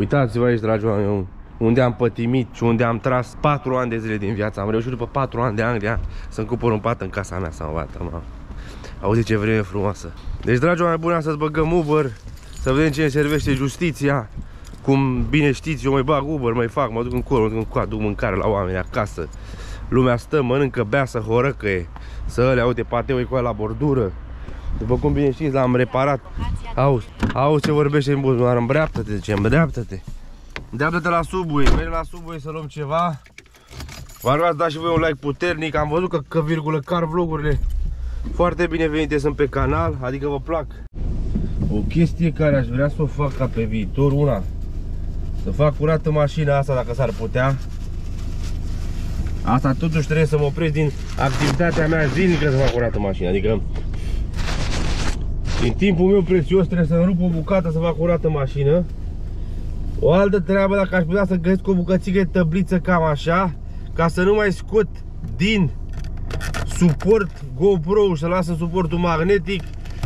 Uitați-vă aici, dragi oameni, unde am pătimit și unde am tras 4 ani de zile din viață. Am reușit după 4 ani de Anglia să-mi cumpăr un pat în casa mea să mă bată, mă. Auzi ce vreme frumoasă. Deci, dragi oameni buni, să-ți băgăm Uber, să vedem ce ne servește justiția. Cum bine știți, eu mai bag Uber, mai fac, mă duc în cur, mă duc în coa, duc mâncare la oameni acasă. Lumea stă, mănâncă, bea, să horăcăie, să ălea, uite, pateu cu la bordură. După cum bine știți, l-am reparat. Auzi, auzi ce vorbește în buzunar, îmbreaptă-te, ce îmbreaptă-te. Îndreaptă-te la Subway, mergi la Subway să luăm ceva. Vă rog, dați și voi un like puternic, am văzut că, că virgulă car vlogurile foarte binevenite sunt pe canal, adică vă plac. O chestie care aș vrea să o fac ca pe viitor, una, să fac curată mașina asta dacă s-ar putea. Asta totuși trebuie să mă opresc din activitatea mea zilnică să fac curată mașina, adică din timpul meu prețios trebuie să-mi rup o bucată să fac curată mașină. O altă treabă dacă aș putea să găsesc o bucățică de tăbliță cam așa, ca să nu mai scot din suport GoPro și să lasă suportul magnetic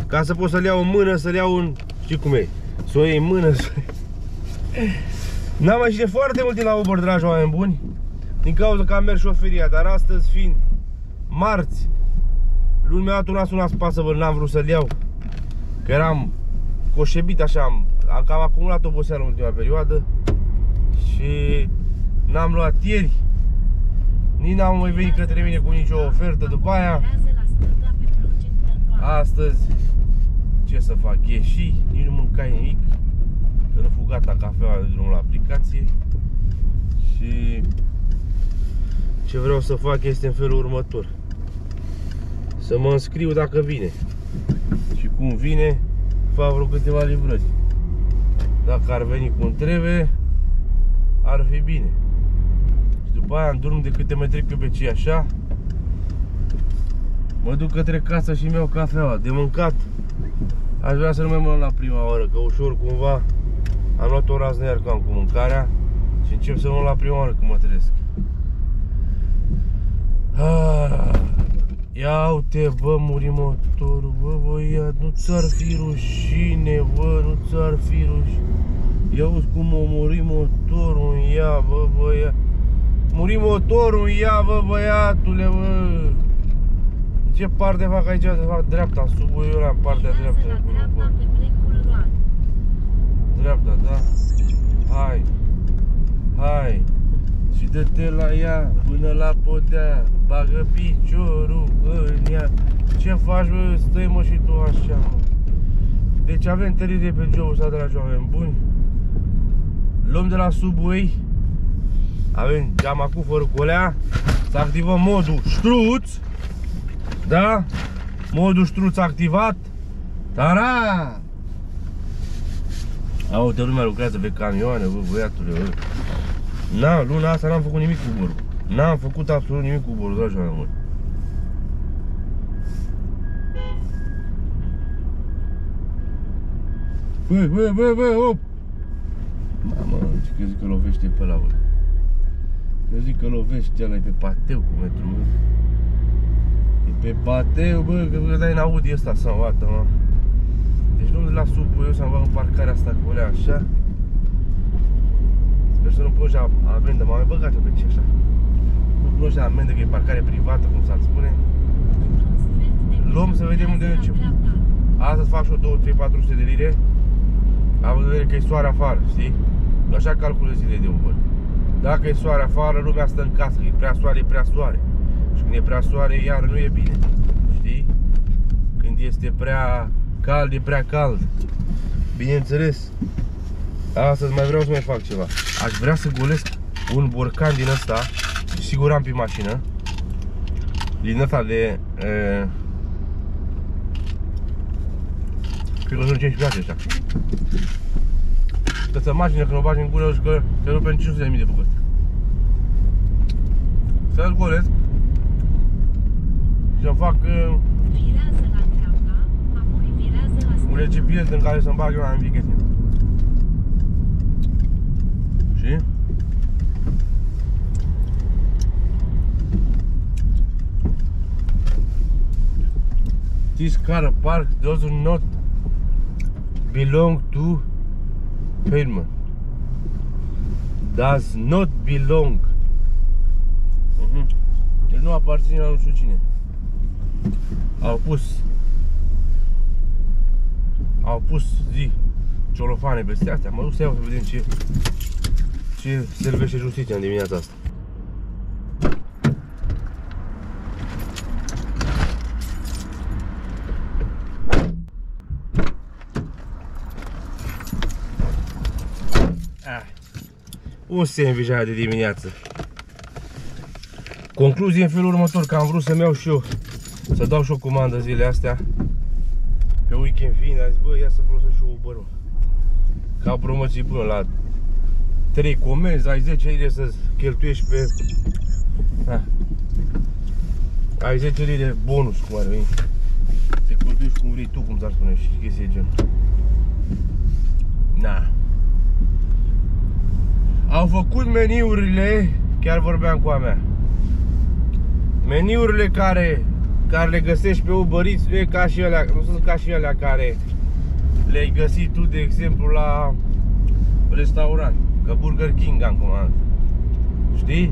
ca să pot să-l iau în mână, să-l iau în... știi cum e? Să o iei în mână, să... N-am mai de foarte mult la Uber, dragi oameni buni Din cauza că am mers șoferia Dar astăzi fiind marți Luni mi-a dat una sunat spasă, vă n-am vrut să-l iau Că eram coșebit așa Am, am cam acumulat oboseală în ultima perioadă Și n-am luat ieri. Nici n-am mai venit către mine cu nicio ofertă. După aia Astăzi Ce să fac? Ieși, nici nu mâncai nimic Că nu fu gata cafeaua de drumul la aplicație. Și Ce vreau să fac este în felul următor. Să mă înscriu dacă vine Și cum vine Fac vreo câteva livrări. Dacă ar veni cum trebuie Ar fi bine. După aia îmi de câte mai trec eu pe cei așa Mă duc către casă și mi iau cafeaua De mâncat. Aș vrea să nu mai mănânc la prima oră Că ușor cumva Am luat o rază iar cam cu mâncarea Și încep să mănânc la prima oră când mă trezesc. Ah, Ia uite, bă, muri motorul, bă, băiat, nu ți-ar fi rușine, bă, nu ți-ar fi rușine Ia uzi cum o muri motorul, ia, bă, băiat Muri motorul, ia bă băiatule bă În ce parte fac aici? Să fac dreapta, sub eu la partea dreaptă bă. Dreapta, da? Hai Hai Și dă-te la ea până la podea Bagă piciorul în ea Ce faci bă? Stai mă și tu așa mă Deci avem tărire pe jobul ăsta dragi oameni buni Luăm de la Subway avem geama cu fărculea Să activăm modul ștruț Da? Modul ștruț activat Tara! Aute, lumea lucrează pe camioane, bă, băiatule, bă. Na, luna asta n-am făcut nimic cu burul. N-am făcut absolut nimic cu burul, dragi oameni Bă, bă, bă, bă, op! Mamă, ce crezi că lovește pe la bă. Eu zic că lovești ăla pe pateu cu metru E pe pateu, bă, că dai în Audi ăsta sau altă, mă Deci nu la sub eu să-mi bag în parcarea asta cu alea așa Sper să nu pun amendă, m-am mai băgat eu pe ce așa Nu pun așa amendă că e parcare privată, cum s-ar spune Luăm să vedem unde e ce Astăzi fac și o 2, 3, 400 de lire Având în vedere că e soare afară, știi? Așa calculez zile de Uber dacă e soare afară, lumea stă în casă, e prea soare, e prea soare. Și când e prea soare, iar nu e bine. Știi? Când este prea cald, e prea cald. Bineînțeles. Astăzi mai vreau să mai fac ceva. Aș vrea să golesc un borcan din ăsta. Sigur am pe mașină. Din ăsta de... E, cred că sunt 15 ăștia. Că să mașină când o bagi în gură și că te rupe în 500.000 de bucăți. Să-l golesc și să fac uh, un recipient în care să-mi bag eu mai mic Și? This car park does not belong to Feynman. Does not belong. Uh-huh. Deci nu aparține la nu știu cine. Au pus au pus zi ciolofane peste astea. Mă duc să iau să vedem ce ce servește justiția în dimineața asta. Ah. Un sandwich de dimineață. Concluzie în felul următor, că am vrut să-mi iau și eu, să dau și o comandă zilele astea. Pe weekend fiind, am zis, bă, ia să folosesc și o uber -ul. Ca promoții până la 3 comenzi, ai 10 lire să cheltuiești pe... Ha. Ai 10 lire bonus, cum ar veni. Să cheltuiești cum vrei tu, cum s-ar spune și chestii gen. Na. Au făcut meniurile, chiar vorbeam cu a mea. Meniurile care, care le găsești pe Uber Eats nu, e ca și alea, nu sunt ca și alea care le-ai găsit tu, de exemplu, la restaurant. Că Burger King am comandat. Știi?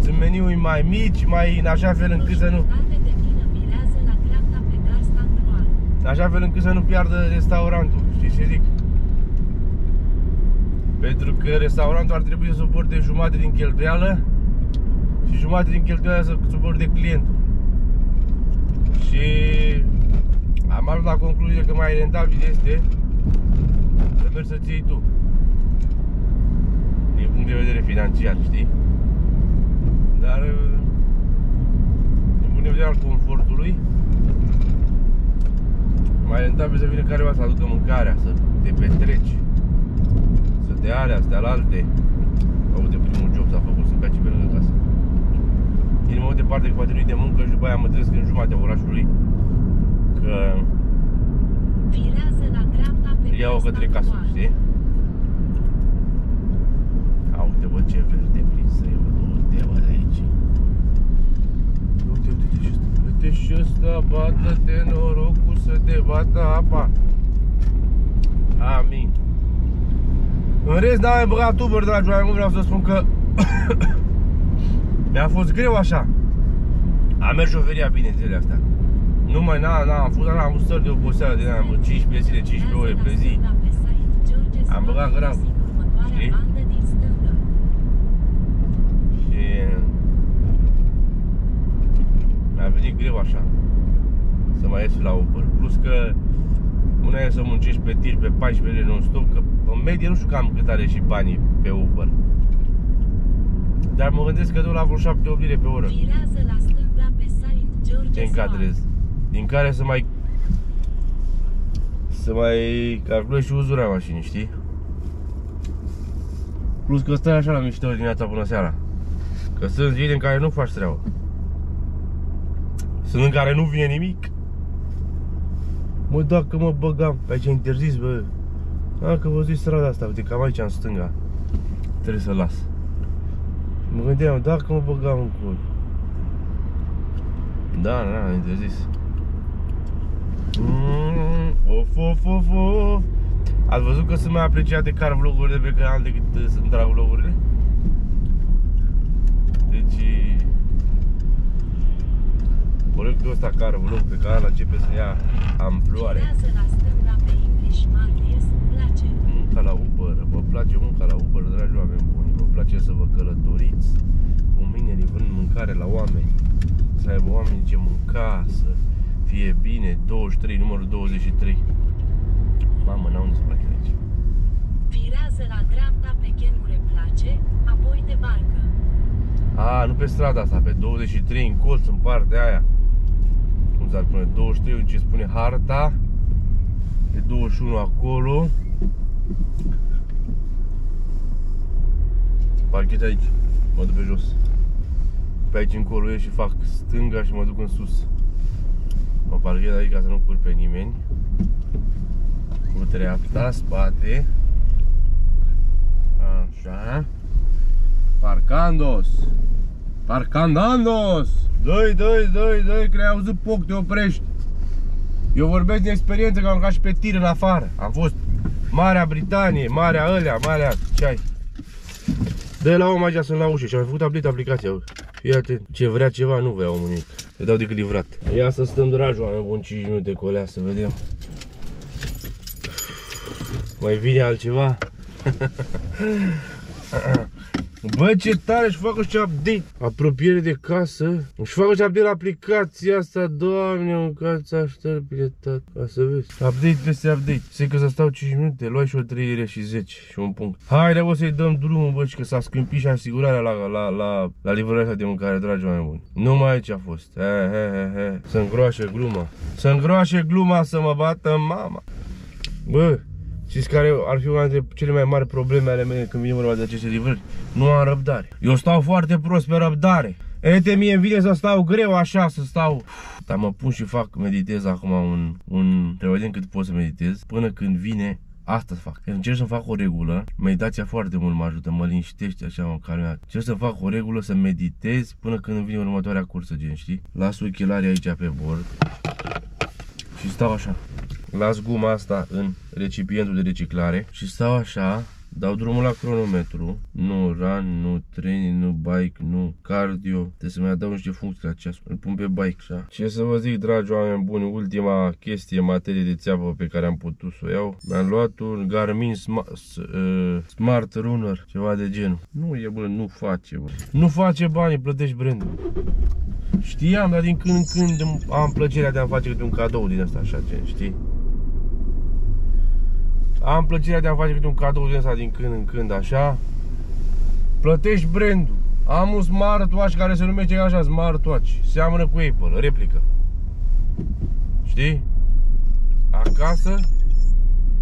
Sunt meniuri mai mici, mai în așa fel încât să nu... În așa fel încât să nu piardă restaurantul. Știi ce zic? Pentru că restaurantul ar trebui să suporte jumate din cheltuială și jumate din cheltuială să suporte clientul. Și am ajuns la concluzie că mai rentabil este să mergi să-ți iei tu din punct de vedere financiar, știi? Dar din punct de vedere al confortului mai rentabil să vină careva să aducă mâncarea, să te petreci să te alea, să te alte Uite, primul job s-a făcut, sunt pe aici pe lângă casă Din mă departe că poate nu de muncă și după aia mă trezesc în jumatea orașului Că Virează la dreapta pe iau către casă, știi? Bă, ce verde prinsă e, bă, du-te, bă, de aici. Uite, uite, uite și ăsta. Uite și ăsta, bată-te norocul să te bată apa. Amin. În rest, n-am mai băgat Uber, dragi oameni, vreau să spun că mi-a fost greu așa. Am mers șoferia bine zilele astea. Nu mai, n-am, n-am, am fost, am avut stări de oboseală de am 15 zile, 15 ore pe zi. Am băgat grav. Știi? Mi-a venit greu așa să mai ies la Uber. Plus că una e să muncești pe tir pe 14 lei non-stop, că în medie nu știu cam cât are și banii pe Uber. Dar mă gândesc că duc la vreo 7-8 lire pe oră. Virează la stânga pe Saint George Te încadrez. Din care să mai să mai calculezi și uzura mașinii, știi? Plus că stai așa la mișto dimineața până seara. Că sunt zile în care nu faci treaba. Sunt în care nu vine nimic. Mă, dacă mă băgam, pe aici interzis, bă. Dacă vă zici strada asta, uite, cam aici în stânga. Trebuie să las. Mă gândeam, dacă mă băgam în cur. Da, da, interzis. Mm, of, of, of, of. Ați văzut că sunt mai apreciate car vlogurile pe canal decât sunt drag vlogurile? Deci Proiectul ăsta care vlog pe care începe să ia amploare. la stânga pe English Martins, place. Munca la Uber, vă place munca la Uber, dragi oameni buni. Vă place să vă călătoriți cu mine livrând mâncare la oameni. Să aibă oameni ce mânca, să fie bine. 23, numărul 23. Mamă, n-au unde să plec aici. Virează la dreapta pe Kenure place, apoi de barcă. A, nu pe strada asta, pe 23 în colț, în partea aia cum s-ar spune, 23 ce spune harta, e 21 acolo. Parchet aici, mă duc pe jos. Pe aici încolo și fac stânga și mă duc în sus. Mă parchet aici ca să nu cur pe nimeni. Cu dreapta, spate. Așa. Parcandos. Parcandandos. Dă-i, dă-i, dă-i, dă-i, că ai auzit poc, te oprești. Eu vorbesc din experiență că am ca și pe tir în afară. Am fost Marea Britanie, Marea Ălea, Marea... ce ai? Dă la om aici sunt la ușă și am făcut update aplicația. bă. Fii atent, ce vrea ceva, nu vrea omul nimic. Îi dau decât livrat. Ia să stăm dragi oameni buni 5 minute cu alea să vedem. Mai vine altceva? Bă, ce tare, își fac ăștia update. Apropiere de casă. Își fac ăștia update la aplicația asta Doamne, mâncați așteptile, tată Ca să vezi. Update peste update. Se că să stau 5 minute Luai și o 3 și 10 și un punct. Haide, bă, să-i dăm drumul, bă, și că s-a scumpit și asigurarea la, la, la, la livrarea asta de mâncare, dragi oameni buni. Numai aici a fost. He, he, he, he. Să îngroașe gluma. Să îngroașe gluma să mă bată mama. Bă, Știți care ar fi una dintre cele mai mari probleme ale mele când vine vorba de aceste livrări? Nu am răbdare. Eu stau foarte prost pe răbdare. Ete, mie îmi vine să stau greu așa, să stau... Dar mă pun și fac, meditez acum un... un... Trebuie vedem cât pot să meditez. Până când vine Asta să fac. Încerc să fac o regulă. Meditația foarte mult mă ajută, mă liniștește așa, mă calmează. Încerc să fac o regulă, să meditez până când vine următoarea cursă, gen, știi? Las ochelarii aici pe bord și stau așa. Las guma asta în recipientul de reciclare și stau așa, dau drumul la cronometru, nu run, nu training, nu bike, nu cardio, trebuie să mai adaug niște funcții la ceas, îl pun pe bike, așa. Ce să vă zic, dragi oameni buni, ultima chestie, materie de țeapă pe care am putut să o iau, mi-am luat un Garmin Smart, uh, Smart Runner, ceva de genul. Nu e, bă, nu face, bă. Nu face bani, plătești brandul. Știam, dar din când în când am plăcerea de a face câte un cadou din asta așa, gen, știi? Am plăcerea de a face câte un cadou din asta din când în când, așa. Plătești brandul. Am un smartwatch care se numește așa, smartwatch. Seamănă cu Apple, replică. Știi? Acasă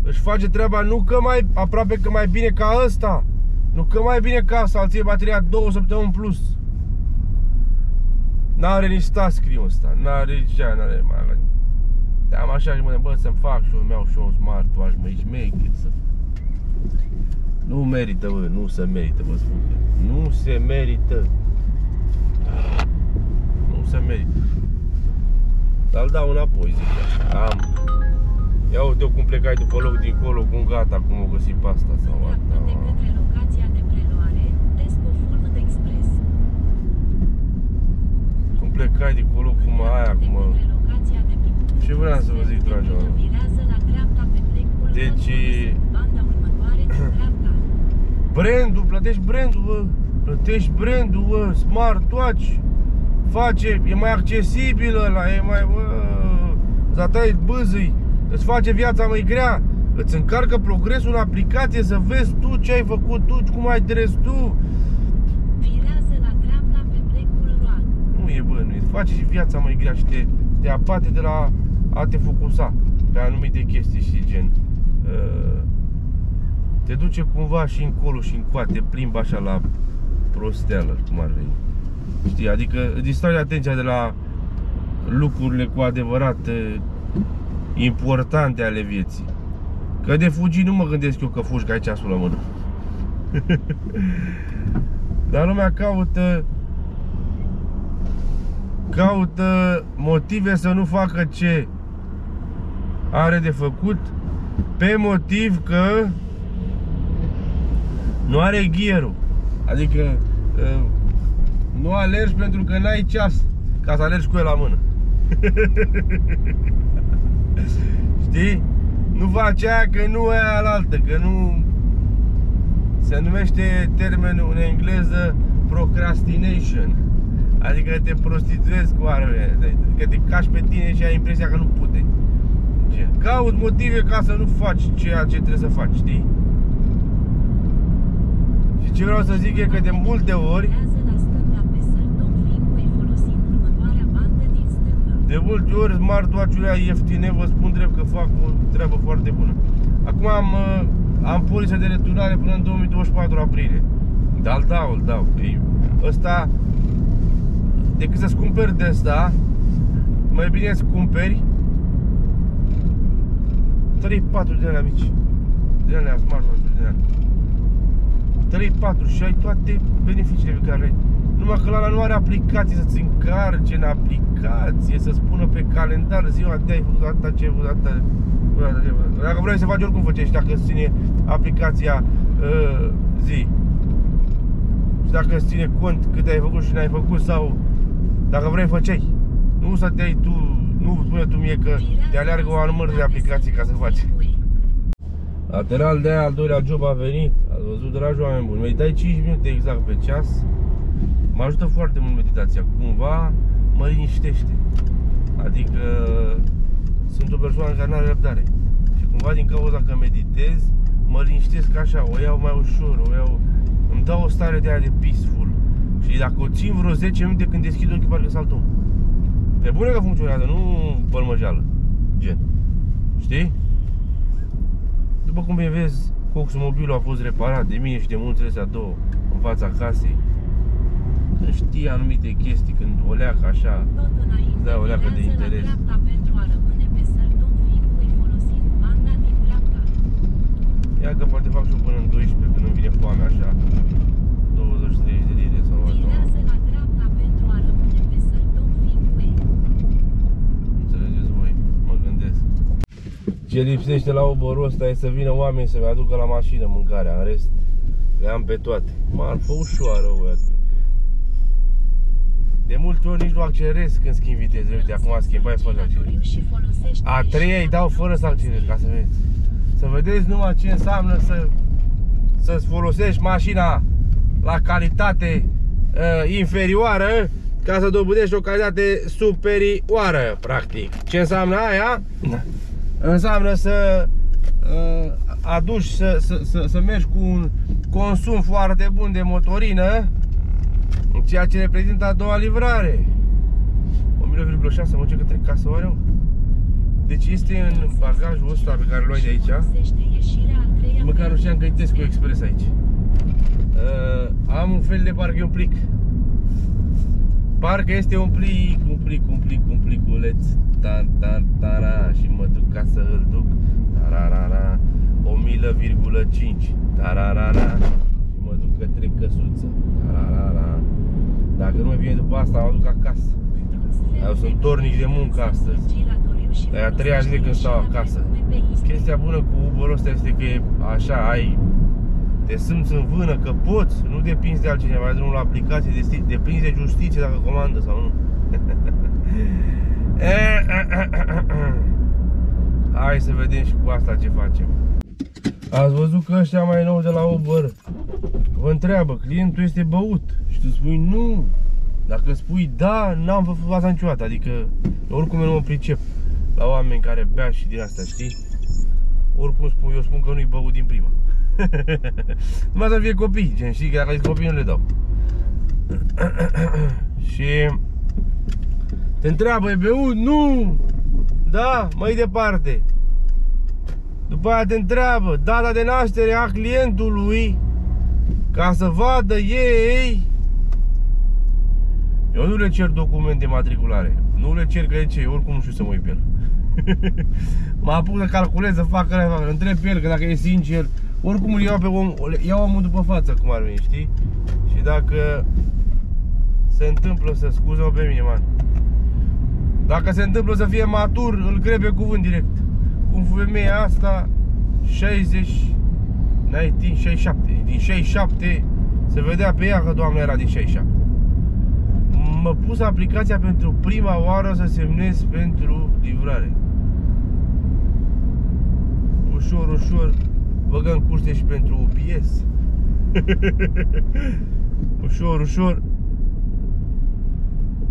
își face treaba nu că mai aproape că mai bine ca ăsta. Nu că mai bine ca asta, ție bateria 2 săptămâni plus. N-are nici touchscreen ăsta, n-are nici aia, n-are mai am așa și mă bă, să-mi fac și eu, iau și un smartwatch, mă, ești mechit să... Nu merită, bă, nu se merită, vă spun. Nu se merită. Nu se merită. Dar îl dau înapoi, zic așa. Am. Ia uite cum plecai după loc dincolo, cum gata, cum o găsi pe asta sau alta. de către locația de preluare, Tesco Furmăt Express. Cum plecai dincolo, cum aia, De cum... către locația de Ce vreau să vă zic, dragi oameni? Virează la dreapta pe plecul Deci- Banda următoare în dreapta. Brandul, plătești brandul, bă. Plătești brandul, bă. Smartwatch. Face, e mai accesibil ăla, e mai, bă. Îți tai bâzâi. Îți face viața mai grea. Îți încarcă progresul în aplicație să vezi tu ce ai făcut tu, cum ai dres tu. Virează la dreapta pe plecul Road. Nu e, bă, nu e. Îți face și viața mai grea și te, te apate de la a te focusa pe anumite chestii și gen. Uh, te duce cumva și încolo și încoa, te plimbă așa la prosteală, cum ar veni. Știi, adică îți distrai atenția de la lucrurile cu adevărat uh, importante ale vieții. Că de fugi nu mă gândesc eu că fugi, că ai ceasul la mână. Dar lumea caută caută motive să nu facă ce are de făcut pe motiv că nu are ghierul. Adică uh, nu alergi pentru că n-ai ceas ca să alergi cu el la mână. Știi? Nu faci aia că nu e alaltă, că nu se numește termenul în engleză procrastination. Adică te prostituezi cu arme, adică te cași pe tine și ai impresia că nu pute. Gen. Cauți motive ca să nu faci ceea ce trebuie să faci, știi? Și ce vreau să zic e că de multe ori, Virează la stânga pe Sărdom Fincuei folosind următoarea bandă din stânga. de multe ori smartwatch-urile aia ieftine, vă spun drept că fac o treabă foarte bună. Acum am, uh, am polisă de returnare până în 2024 aprilie. Dar îl dau, îl dau. E- Ăsta, decât să-ți cumperi de asta, mai bine să cumperi 3-4 de alea mici. De alea smartwatch de alea. 3-4 și ai toate beneficiile pe care le ai. Numai că ăla nu are aplicație să-ți încarce în aplicație, să spună pe calendar ziua de ai făcut atâta ce ai făcut atâta. atâta ce ai făcut. Dacă vrei să faci oricum făcești, dacă îți ține aplicația uh, zi. dacă îți ține cont cât ai făcut și n-ai făcut sau dacă vrei făceai. Nu să te ai tu, nu spune tu mie că te aleargă o număr de aplicații ca să faci. Lateral de aia, al doilea job a venit. Ați văzut, dragi oameni buni. Meditai 5 minute exact pe ceas. Mă ajută foarte mult meditația. Cumva mă liniștește. Adică sunt o persoană care nu are răbdare. Și cumva din cauza că meditez, mă liniștesc așa, o iau mai ușor, o iau... Îmi dau o stare de aia de peaceful. Și dacă o țin vreo 10 minute când deschid ochii, parcă saltum. Pe bune că funcționează, nu pălmăjeală. Gen. Știi? După cum bine vezi, mobilul a fost reparat de mine și de mulți astea două în fața casei. Când știi anumite chestii, când o leacă așa, Tot înainte, Da, o leacă de virează la interes. dreapta pentru a rămâne pe sărtul fiului folosind banda din dreapta. ia că poate fac și eu până în 12 când îmi vine foame așa. 20-30 de lire sau altceva. Virează la dreapta pentru a rămâne pe sărtul fiului. Înțelegeți voi? Mă gândesc. Ce lipsește la Uber ăsta e să vină oameni să-mi aducă la mașină mâncarea. În rest, le am pe toate. Marfă ușoară, băiatul. De multe ori nici nu accelerez când schimb vitezele. Uite, acum a schimbat, să faci accelerez. Și folosește A treia îi dau fără să accelerez, ca să vedeți. Să vedeți numai ce înseamnă să să-ți folosești mașina la calitate uh, inferioară ca să dobândești o calitate superioară, practic. Ce înseamnă aia? Înseamnă să uh, aduci, să, să, să, să mergi cu un consum foarte bun de motorină, ceea ce reprezintă a doua livrare. 1,6 mă ce către casă oare? mă? Deci este în bagajul ăsta pe care îl luai de aici. Folosește ieșirea a treia Măcar nu știam că e Tesco Express aici. Uh, am un fel de parcă e un plic. Parcă este un plic, un plic, un plic, un pliculeț. Tan, tan, tara, și mă duc ca să îl duc. Tararara, o milă virgulă 5. Tararara, și mă duc către căsuță. Tararara. Dacă nu mai vine după asta, mă duc acasă. Eu sunt tornic de muncă astăzi. E a treia zi de când stau acasă. Chestia bună cu Uber ăsta este că e așa, ai te simți în vână că poți, nu depinzi de altcineva, ai drumul la aplicație, de- depinzi de justiție dacă comandă sau nu. Hai să vedem și cu asta ce facem. Ați văzut că ăștia mai nou de la Uber vă întreabă, clientul este băut și tu spui nu. Dacă spui da, n-am făcut asta niciodată, adică oricum eu nu mă pricep la oameni care bea și din asta, știi? Oricum spun, eu spun că nu-i băut din prima. Numai să fie copii, gen, știi, că dacă sunt copii nu le dau. și te întreabă, e beut? Nu! Da, mai departe. După aia te întreabă data de naștere a clientului ca să vadă ei eu nu le cer document de matriculare. Nu le cer că de ce, oricum nu știu să mă uit pe el. mă apuc să calculez, să fac care fac. Întreb pe el că dacă e sincer, oricum îl iau pe om, iau omul după față, cum ar veni, știi? Și dacă se întâmplă să scuză pe mine, man. Dacă se întâmplă să fie matur, îl cred pe cuvânt direct. Cum femeia asta, 60, 67, din 67, se vedea pe ea că doamna era din 67 mă pus aplicația pentru prima oară să semnez pentru livrare. Ușor, ușor băgăm curse și pentru UPS. ușor, ușor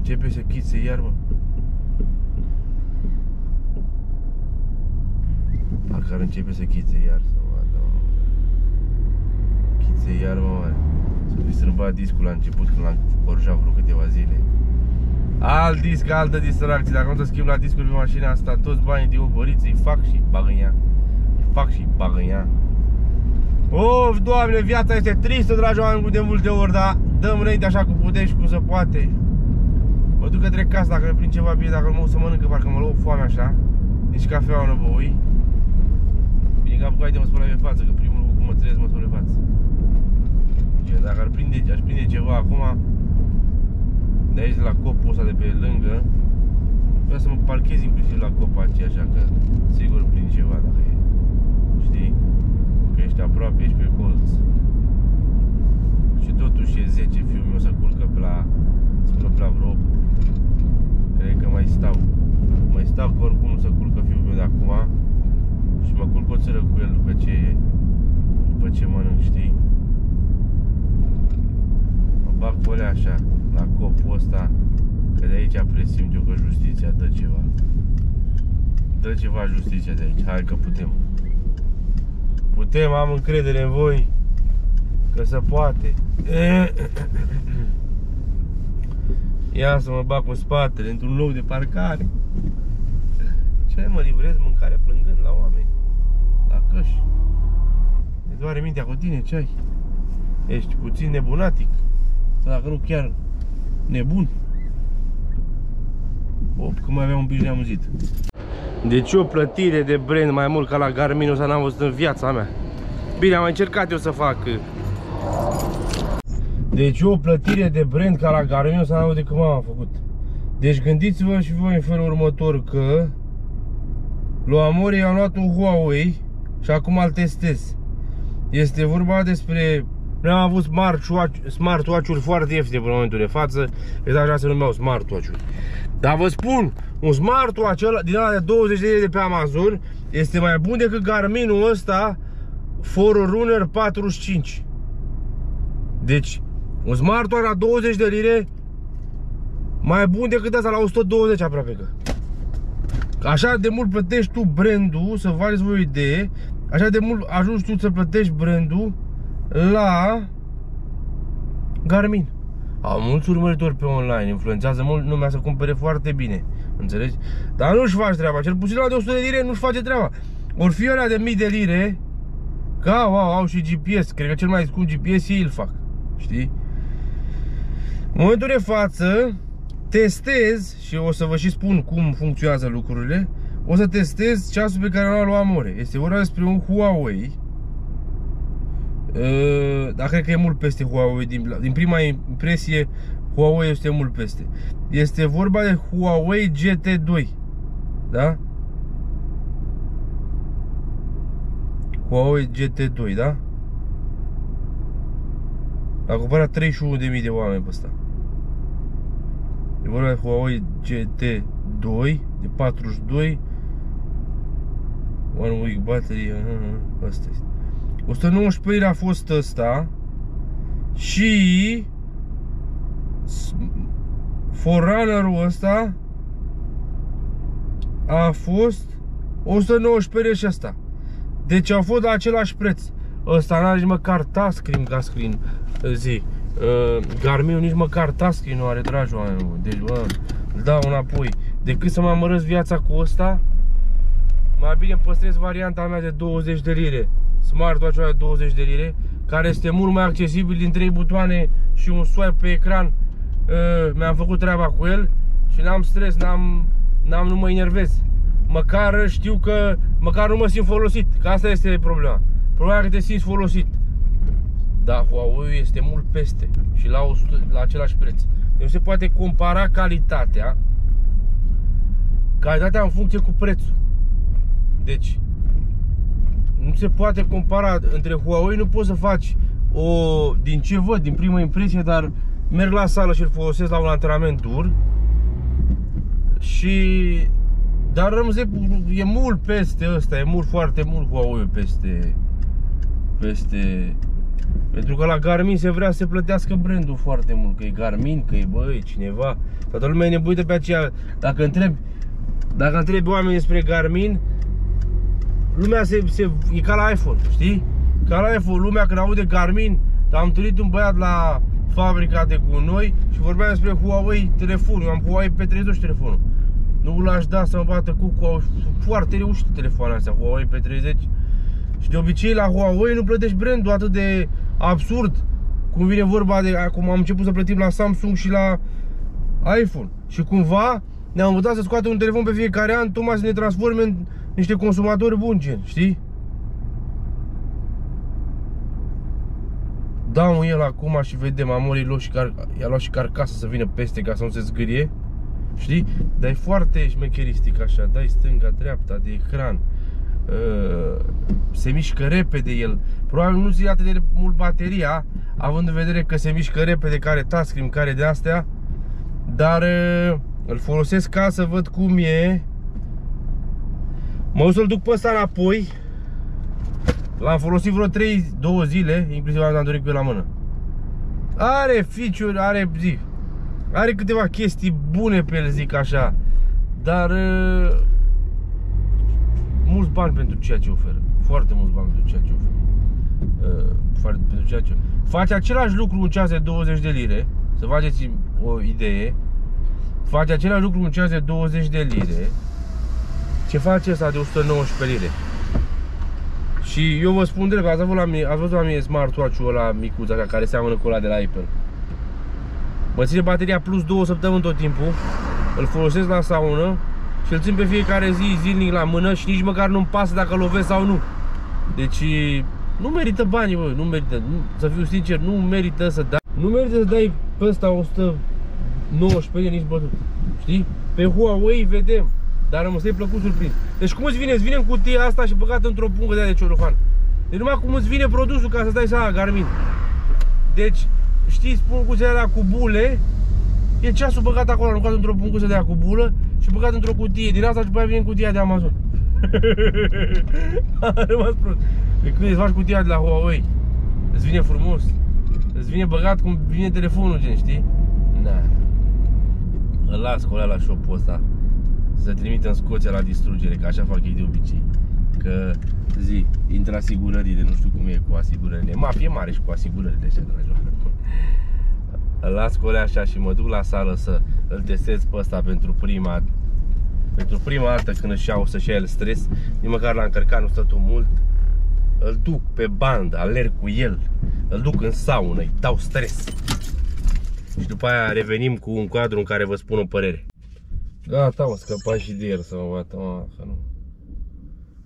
începe să chițe iar, mă. Parcă ar începe să chițe iar sau da, mă. Chițe iar, mă, mare. Să fi strâmbat discul la început când l-am forjat vreo câteva zile. Alt disc, altă distracție. Dacă nu te schimb la discul pe mașina asta, toți banii de Uber Eats îi fac și bag în ea. Îi fac și bag în ea. Of, doamne, viața este tristă, dragi oameni, de multe ori, dar dăm înainte așa cum putem și cum se poate. Mă duc către casă dacă îmi prind ceva bine, dacă nu o să mănâncă, parcă mă luă foame așa. Nici cafea nu băui. Bine că apucai de mă spăla pe față, că primul lucru cum mă trezesc mă spăl pe față. Gen, dacă ar prinde, aș prinde ceva acum, de aici de la copul ăsta de pe lângă, vreau să mă parchez inclusiv la copaci, așa că sigur prind ceva dacă e. Știi? Că ești aproape, ești pe colț. Și totuși e 10 meu să culcă pe la, spre pe la vreo Cred că mai stau. Mai stau că oricum nu se culcă fiul meu de acum. Și mă culc o țără cu el după ce După ce mănânc, știi? Mă bag pe alea așa La copul ăsta Că de aici presimt eu că justiția dă ceva. Dă ceva justiția de aici. Hai că putem Putem, am încredere în voi Că se poate. Ia să mă bag cu spatele într-un loc de parcare. Ce mă livrez mâncare plângând la oameni? La căși Ne doare mintea cu tine, ce ai? Ești puțin nebunatic. Sau dacă nu chiar nebun. Op, cum mai aveam un pic neamuzit Deci o plătire de brand mai mult ca la Garmin ăsta n-am văzut în viața mea Bine, am încercat eu să fac deci o plătire de brand ca la Garmin să n-am de cum am făcut. Deci gândiți-vă și voi în felul următor că lui Amori am luat un Huawei și acum îl testez. Este vorba despre noi am avut smartwatch-uri foarte ieftine până în momentul de față. Exact așa se numeau smartwatch-uri Dar vă spun, un smartwatch ăla, din ăla de 20 de lei de pe Amazon Este mai bun decât Garminul ăsta Forerunner 45 Deci un smartwatch la 20 de lire mai bun decât asta la 120 aproape că. Așa de mult plătești tu brandul, să vă voi o idee, așa de mult ajungi tu să plătești brandul la Garmin. Au mulți urmăritori pe online, influențează mult lumea să cumpere foarte bine, înțelegi? Dar nu-și faci treaba, cel puțin la de 100 de lire nu-și face treaba. Ori fi alea de mii de lire, ca au, au, au și GPS, cred că cel mai scump GPS ei îl fac, știi? În momentul de față testez și o să vă și spun cum funcționează lucrurile o să testez ceasul pe care l-am luat Amore este vorba despre un Huawei uh, dar cred că e mult peste Huawei din, din prima impresie Huawei este mult peste este vorba de Huawei GT2 da? Huawei GT2, da? A cumpărat 31.000 de oameni pe ăsta E vorba de Huawei GT2 de 42 One week battery Asta este 119 lira a fost ăsta Și Forerunner-ul ăsta A fost 119 lira și asta Deci au fost la același preț. Ăsta n-are nici măcar touchscreen ca screen zi. Uh, Garmin nici măcar taschi nu are, dragi oameni Deci, bă, îl dau înapoi. Decât să mă amărăs viața cu ăsta Mai bine păstrez varianta mea de 20 de lire Smartwatch de 20 de lire Care este mult mai accesibil din 3 butoane și un swipe pe ecran uh, Mi-am făcut treaba cu el Și n-am stres, n-am, n-am nu mă enervez Măcar știu că, măcar nu mă simt folosit Că asta este problema Problema că te simți folosit da, Huawei este mult peste și la, 100, la același preț. Deci se poate compara calitatea calitatea în funcție cu prețul. Deci nu se poate compara. Între Huawei, nu poți să faci o, din ce văd, din primă impresie, dar merg la sală și îl folosesc la un antrenament dur. Și dar rămâne, e mult peste ăsta, e mult, foarte mult Huawei peste peste pentru că la Garmin se vrea să se plătească brandul foarte mult Că e Garmin, că e băi, cineva. Toată lumea e nebuită pe aceea. Dacă întrebi Dacă întrebi oamenii despre Garmin Lumea se, se, e ca la iPhone, știi? Ca la iPhone, lumea când aude Garmin Am întâlnit un băiat la fabrica de cu noi Și vorbeam despre Huawei telefon Eu am Huawei pe 30 telefonul. Nu l-aș da să mă bată cu, cu foarte reușite telefoanele astea Huawei pe 30 și de obicei la Huawei nu plătești brandul atât de absurd cum vine vorba de acum am început să plătim la Samsung și la iPhone. Și cumva ne-am învățat să scoatem un telefon pe fiecare an tocmai să ne transforme în niște consumatori buni, gen, știi? Dau el acum și vedem, amorii luat și car i-a luat și carcasa să vină peste ca să nu se zgârie Știi? Dar e foarte șmecheristic așa, dai stânga, dreapta de ecran uh, Se mișcă repede el Probabil nu zi atât de mult bateria având în vedere că se mișcă repede, care touchscreen, care de astea, dar uh, îl folosesc ca să văd cum e. Mă o să-l duc pe ăsta înapoi. L-am folosit vreo 3, 2 zile, inclusiv am dorit cu el la mână. Are feature, are, zi, are câteva chestii bune pe el, zic așa. Dar uh, mulți bani pentru ceea ce oferă. Foarte mulți bani pentru ceea ce oferă. Uh, foarte, pentru ceea ce Face același lucru un ceas de 20 de lire. Să faceți o idee. Face același lucru un ceas de 20 de lire. Ce face asta de 119 lire? Și eu vă spun drept, ați văzut la mine, ați văzut la mine smartwatch-ul ăla micuț așa, care seamănă cu ăla de la Apple. Mă ține bateria plus 2 săptămâni tot timpul. Îl folosesc la saună și îl țin pe fiecare zi zilnic la mână și nici măcar nu-mi pasă dacă lovesc sau nu. Deci nu merită banii, bă, nu merită, nu, să fiu sincer, nu merită să dai, nu merită să dai pe ăsta 119 nici bătut, știi? Pe Huawei vedem, dar rămăsei plăcut surprins. Deci cum îți vine? Îți vine în cutia asta și băgat într-o pungă de aia de ciorofan. Deci numai cum îți vine produsul ca să dai seama Garmin. Deci, știți, spun cu alea cu bule, e ceasul băgat acolo, aruncat într-o punguță de aia cu bulă și băgat într-o cutie. Din asta și după aia vine în cutia de Amazon. A rămas prost. De când îți faci cutia de la Huawei, îți vine frumos. Îți vine băgat cum vine telefonul, gen, știi? Na. Îl las cu la shop-ul ăsta să trimită în Scoția la distrugere, că așa fac ei de obicei. Că zi, intră asigurările, nu știu cum e cu asigurările. Mafie mare și cu asigurările așa, dragi Îl las cu așa și mă duc la sală să îl testez pe ăsta pentru prima pentru prima dată când își iau să-și ia el stres, nici măcar l-a încărcat, nu stă mult, îl duc pe bandă, alerg cu el, îl duc în saună, îi dau stres. Și după aia revenim cu un cadru în care vă spun o părere. Gata, mă, scăpai și de el să mă bată, mă, să nu.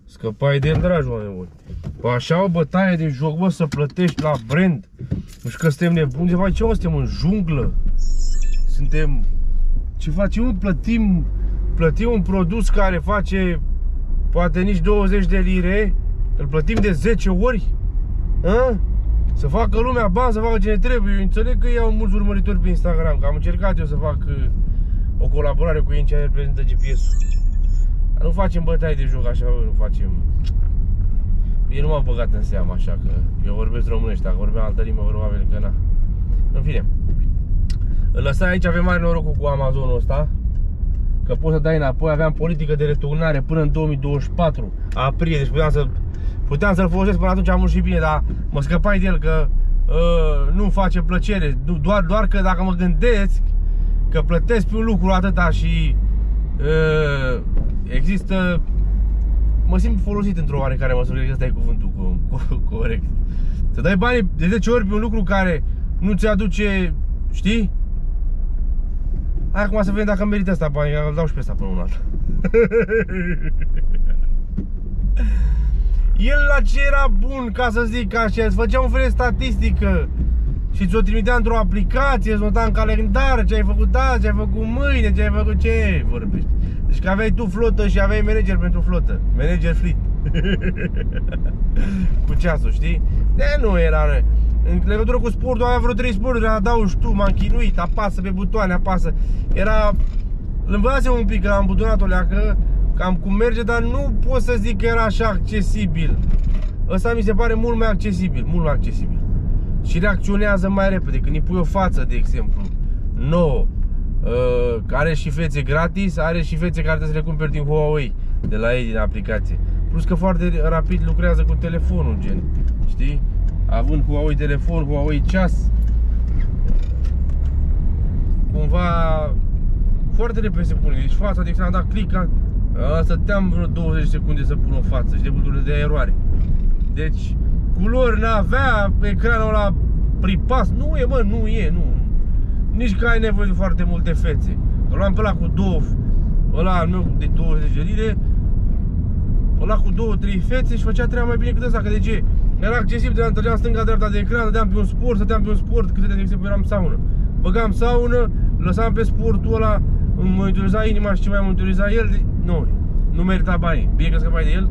Scăpai de el, dragi oameni buni. Păi așa o bătaie de joc, bă, să plătești la brand. Nu știu că suntem nebuni, de fapt, ce mă, suntem în junglă? Suntem... Ce facem, mă, plătim... Plătim un produs care face poate nici 20 de lire îl plătim de 10 ori? A? Să facă lumea bani, să facă ce ne trebuie. Eu înțeleg că iau mulți urmăritori pe Instagram, că am încercat eu să fac uh, o colaborare cu ei în ceea ce reprezintă GPS-ul. Dar nu facem bătaie de joc așa, nu facem... Ei nu m-au băgat în seamă așa, că eu vorbesc românești, dacă vorbeam altă limbă, probabil că na. În fine. Îl lăsai aici, avem mare norocul cu Amazonul ăsta că poți să dai înapoi, aveam politică de returnare până în 2024, aprilie, deci puteam să puteam să-l folosesc până atunci am și bine, dar mă scăpai de el că uh, nu face plăcere, doar, doar că dacă mă gândesc că plătesc pe un lucru atâta și uh, există mă simt folosit într-o oarecare măsură, că ăsta e cuvântul cu, cu, corect. Să dai banii de 10 ori pe un lucru care nu ți aduce, știi? Hai acum să vedem dacă merită asta bani, îl dau și pe asta până un alt. El la ce era bun, ca să zic așa, îți făcea un fel de statistică și ți-o trimitea într-o aplicație, îți nota în calendar ce ai făcut azi, ce ai făcut mâine, ce ai făcut ce vorbești. Deci că aveai tu flotă și aveai manager pentru flotă, manager fleet. cu ceasul, știi? De nu era, în legătură cu sportul, avea vreo 3 sporturi, adaugi tu, m-am chinuit, apasă pe butoane, apasă. Era... Îl învățasem un pic, că am butonat o leacă, cam cum merge, dar nu pot să zic că era așa accesibil. Ăsta mi se pare mult mai accesibil, mult mai accesibil. Și reacționează mai repede. Când îi pui o față, de exemplu, nouă, uh, are și fețe gratis, are și fețe care trebuie să le cumperi din Huawei, de la ei, din aplicație. Plus că foarte rapid lucrează cu telefonul, gen, știi? având Huawei telefon, Huawei ceas cumva foarte repede se pune deci fața, de exemplu, am dat click stăteam vreo 20 secunde să pun o față și de de eroare deci culori n-avea ecranul ăla pripas, nu e mă, nu e, nu nici că ai nevoie de foarte multe fețe că luam pe ăla cu două ăla al meu de 20 de lire ăla cu două, trei fețe și făcea treaba mai bine cât ăsta, că de ce? Era accesibil, de trăgeam stânga-dreapta de ecran, dădeam pe un sport, stăteam pe un sport, câte de exemplu eram saună. Băgam saună, lăsam pe sportul ăla, îmi monitoriza inima și ce mai monitoriza el, nu, nu merita banii. Bine că scăpai de el.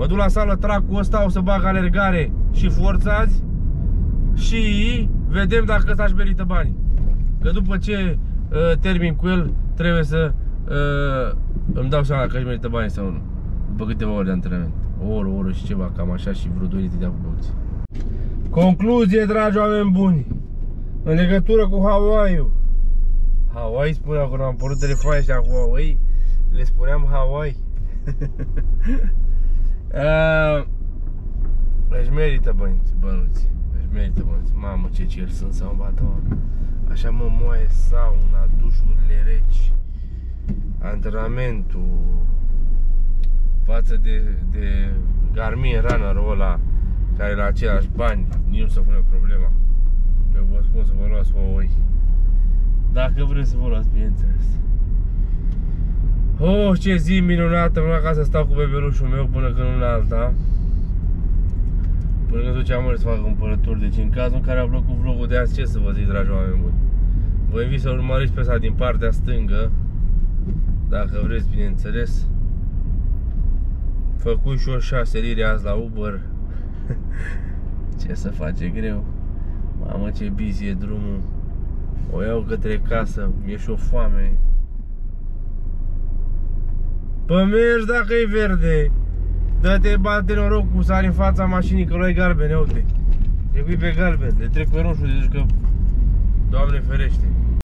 Mă duc la sală, trag cu ăsta, o să bag alergare și forță azi și vedem dacă ăsta își merită banii. Că după ce uh, termin cu el, trebuie să uh, îmi dau seama dacă își merită banii sau nu. După câteva ore de antrenament. O oră, o oră și ceva, cam așa și vreo 2 litri de apă băuți. Concluzie, dragi oameni buni, în legătură cu Hawaii-ul. Hawaii spuneam când am pornit telefoane ăștia cu Hawaii, le spuneam Hawaii. uh, își merită bănuți, bănuți. Își merită bănuți. Mamă, ce cer sunt să mă bată, mă. Așa mă moaie sauna, dușurile reci, antrenamentul, față de, de Garmin Runner-ul ăla, care la aceiași bani, nici nu se pune problema. Eu vă spun să vă luați Huawei. Dacă vreți să vă luați, bineînțeles. Oh, ce zi minunată, mă ca să stau cu bebelușul meu până când în alta. Până când duceam să fac cumpărături. Deci în cazul în care a plăcut vlogul de azi, ce să vă zic, dragi oameni buni? Vă invit să urmăriți pe asta din partea stângă. Dacă vreți, bineînțeles. Făcut și o 6 lire azi la Uber. ce să face greu. Mamă, ce busy e drumul. O iau către casă, mi-e și o foame. Pă mergi dacă e verde. Dă-te, bate noroc cu sari în fața mașinii, că e galben, uite. Trebuie pe galben, le trec pe roșu, deci că... Doamne ferește.